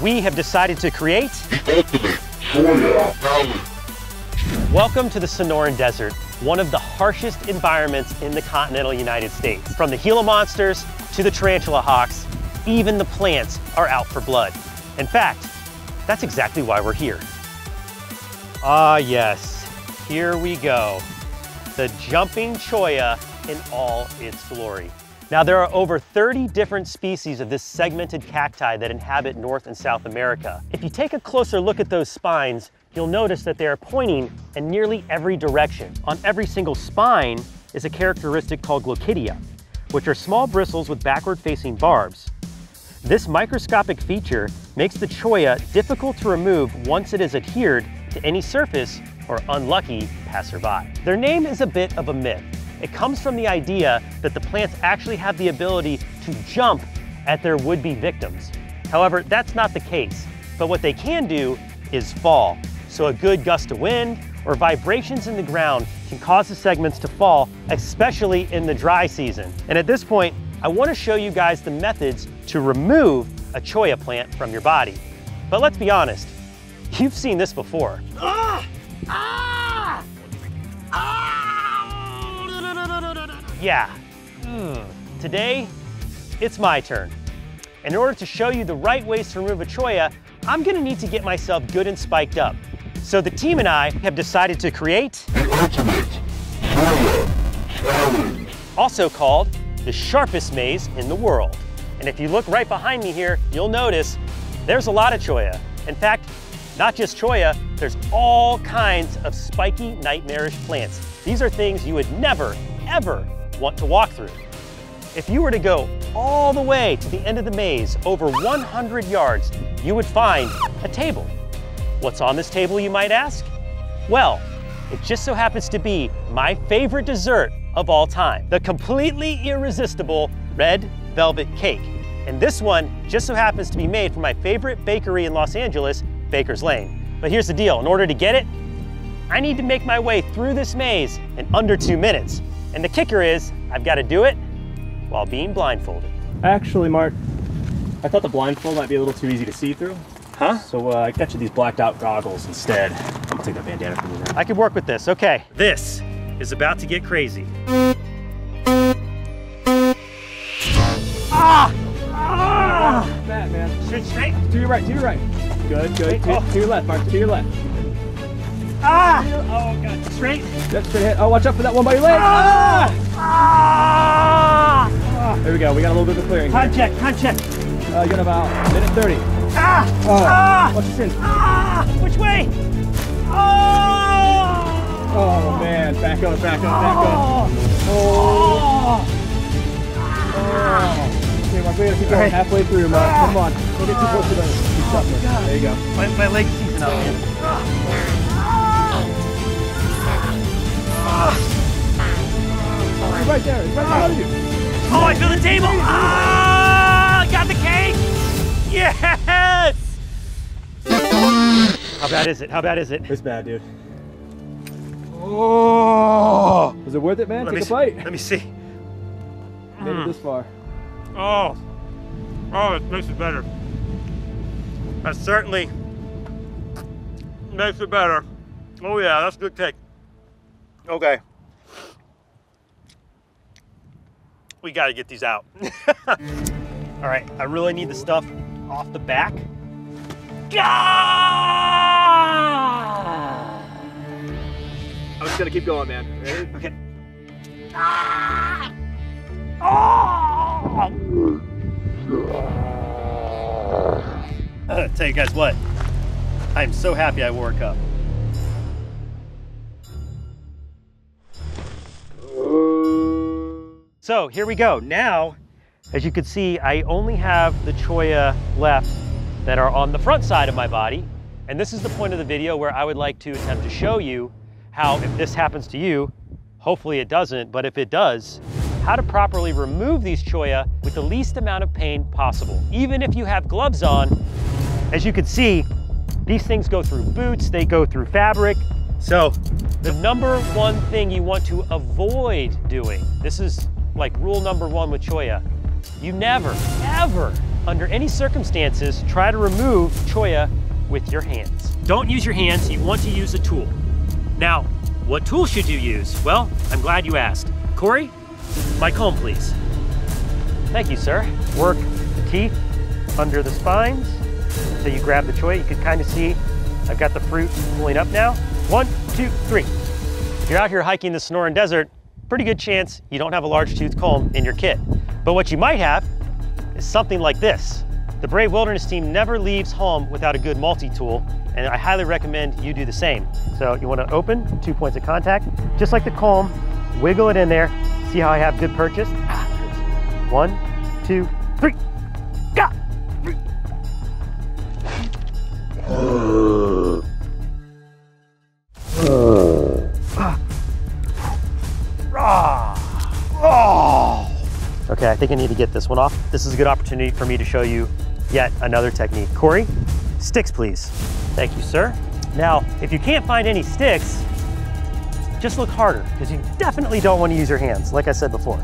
we have decided to create the ultimate Cholla Valley. Welcome to the Sonoran Desert, one of the harshest environments in the continental United States. From the Gila monsters to the tarantula hawks, even the plants are out for blood. In fact, that's exactly why we're here. Ah yes, here we go. The jumping cholla in all its glory. Now there are over 30 different species of this segmented cacti that inhabit North and South America. If you take a closer look at those spines, you'll notice that they are pointing in nearly every direction. On every single spine is a characteristic called glochidia, which are small bristles with backward facing barbs. This microscopic feature makes the cholla difficult to remove once it is adhered to any surface or unlucky passerby. Their name is a bit of a myth. It comes from the idea that the plants actually have the ability to jump at their would-be victims. However, that's not the case, but what they can do is fall. So a good gust of wind or vibrations in the ground can cause the segments to fall, especially in the dry season. And at this point, I wanna show you guys the methods to remove a cholla plant from your body. But let's be honest, you've seen this before. Ah! Ah! Yeah. Mm. Today, it's my turn. In order to show you the right ways to remove a cholla, I'm gonna need to get myself good and spiked up. So the team and I have decided to create The ultimate Cholla Challenge. also called the sharpest maze in the world. And if you look right behind me here, you'll notice there's a lot of cholla. In fact, not just cholla, there's all kinds of spiky, nightmarish plants. These are things you would never, ever want to walk through. If you were to go all the way to the end of the maze, over 100 yards, you would find a table. What's on this table, you might ask? Well, it just so happens to be my favorite dessert of all time, the completely irresistible red velvet cake. And this one just so happens to be made from my favorite bakery in Los Angeles, Baker's Lane. But here's the deal, in order to get it, I need to make my way through this maze in under two minutes. And the kicker is, I've got to do it while being blindfolded. Actually, Mark, I thought the blindfold might be a little too easy to see through. Huh? So uh, I got you these blacked out goggles instead. I'm gonna take that bandana from you now. I could work with this, okay. This is about to get crazy. Ah! Ah! That man. Straight, straight. To your right, to your right. Good, good. To, Oh. to your left, Mark, to your left. Ah! Oh, God. Straight. Yep, straight ahead. Oh, watch out for that one by your leg. Ah! Ah! There we go. We got a little bit of a clearing. Here. Check, time check. Uh, you got about minute 30. Ah! Oh, Ah! watch your chin. Ah! Which way? Oh! Oh, man. Back up, back up, back up. Oh! Oh. Oh! oh. Okay, Mark, we gotta keep going Alright. halfway through, Mark. Come on. Don't get too close to the, the stuff. God. There you go. My, my leg's seizing up, man. It's right there. It's right behind you. Oh, I feel the table! Ah! Got the cake! Yes! How bad is it? How bad is it? It's bad, dude. Oh! Was it worth it, man? Let Take a see. bite. Let me see. Made it this far. Oh. Oh, it makes it better. That certainly makes it better. Oh yeah, that's good cake. Okay. We gotta get these out. All right, I really need the stuff off the back. Ah! I'm just gonna keep going, man. Ready? Okay. Ah! Oh! Tell you guys what, I'm so happy I wore a cup. So here we go. Now, as you can see, I only have the Cholla left that are on the front side of my body. And this is the point of the video where I would like to attempt to show you how, if this happens to you, hopefully it doesn't, but if it does, how to properly remove these Cholla with the least amount of pain possible. Even if you have gloves on, as you can see, these things go through boots, they go through fabric. So the number one thing you want to avoid doing, this is like rule number one with Cholla, you never, ever under any circumstances, try to remove Cholla with your hands. Don't use your hands, you want to use a tool. Now, what tool should you use? Well, I'm glad you asked. Corey, my comb, please. Thank you, sir. Work the teeth under the spines so you grab the Cholla, You can kind of see I've got the fruit pulling up now. One, two, three. If you're out here hiking the Sonoran Desert, pretty good chance you don't have a large tooth comb in your kit. But what you might have is something like this. The Brave Wilderness team never leaves home without a good multi-tool, and I highly recommend you do the same. So you wanna open, two points of contact, just like the comb, wiggle it in there. See how I have good purchase? One, two, three. Got. Okay, I think I need to get this one off. This is a good opportunity for me to show you yet another technique. Corey, sticks please. Thank you, sir. Now, if you can't find any sticks, just look harder because you definitely don't want to use your hands, like I said before.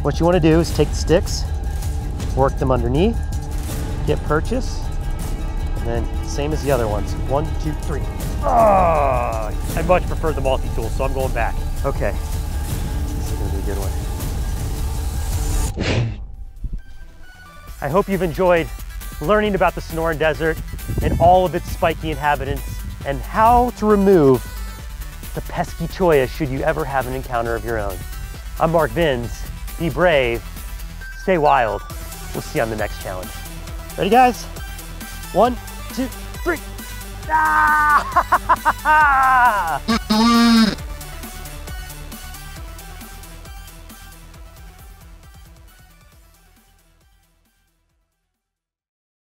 What you want to do is take the sticks, work them underneath, get purchase, and then same as the other ones. One, two, three. Ah, I much prefer the multi-tool, so I'm going back. Okay, this is gonna be a good one. I hope you've enjoyed learning about the Sonoran Desert and all of its spiky inhabitants and how to remove the pesky cholla should you ever have an encounter of your own. I'm Mark Vins. Be brave, stay wild. We'll see you on the next challenge. Ready guys? One, two, three. Ah!